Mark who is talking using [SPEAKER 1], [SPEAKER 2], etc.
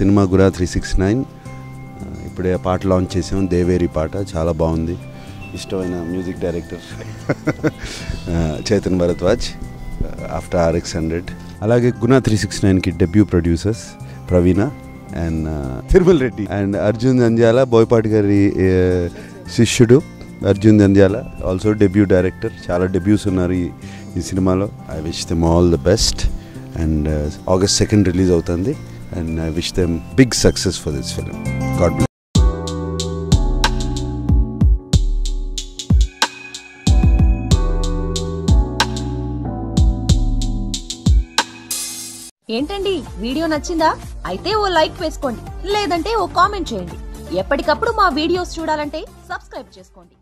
[SPEAKER 1] Cinema గురా three six nine. ఇప్పుడే పాట లాంచ్ చేసాం. దేవేరి పాట చాలా బాగుంది. ఇష్టమైన music director. Chetan Bharadwaj after RX hundred. అలాగే గుణ త్రీ సిక్స్ నైన్కి debut producers Praveena and Tirumal Reddy. And Arjun Nandyala Boyapati గారి శిష్యుడు Arjun Nandyala also debut director చాలా డెబ్యూస్ ఉన్నారు ఈ ఈ సినిమాలో. I wish them all the best and August second release అవుతుంది. And I wish them big success for this film. God bless.
[SPEAKER 2] ఏంటండి? Video నచ్చిందా? అయితే ఓ లైక్ వేసుకోండి. లేదంటే ఓ కామెంట్ చేయండి. ఎప్పటికప్పుడు మా వీడియోస్ చూడాలంటే సబ్స్క్రైబ్ చేసుకోండి.